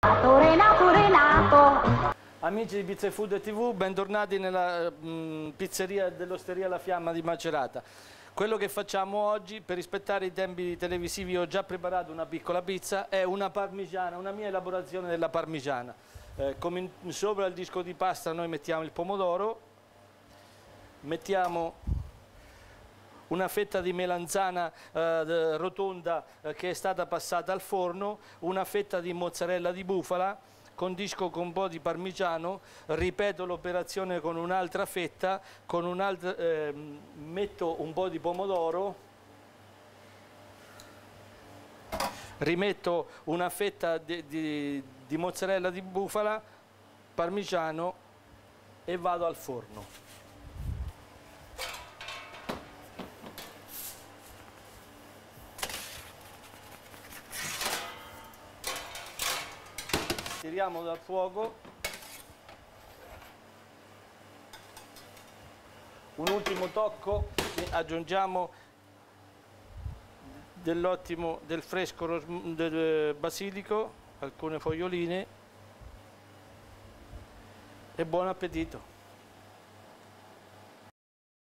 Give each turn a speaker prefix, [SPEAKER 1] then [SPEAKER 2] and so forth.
[SPEAKER 1] Renato, Renato.
[SPEAKER 2] Amici di Pizza Food TV, bentornati nella mh, pizzeria dell'Osteria La Fiamma di Macerata. Quello che facciamo oggi, per rispettare i tempi televisivi, ho già preparato una piccola pizza, è una parmigiana, una mia elaborazione della parmigiana. Eh, come sopra il disco di pasta noi mettiamo il pomodoro, mettiamo una fetta di melanzana eh, rotonda eh, che è stata passata al forno, una fetta di mozzarella di bufala, condisco con un po' di parmigiano, ripeto l'operazione con un'altra fetta, con un'altra, ehm, metto un po' di pomodoro, rimetto una fetta di, di- di mozzarella di bufala, parmigiano e vado al forno. Tiriamo dal fuoco. Un ultimo tocco, aggiungiamo dell'ottimo, del fresco del basilico, alcune foglioline e buon appetito.